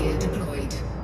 gear deployed.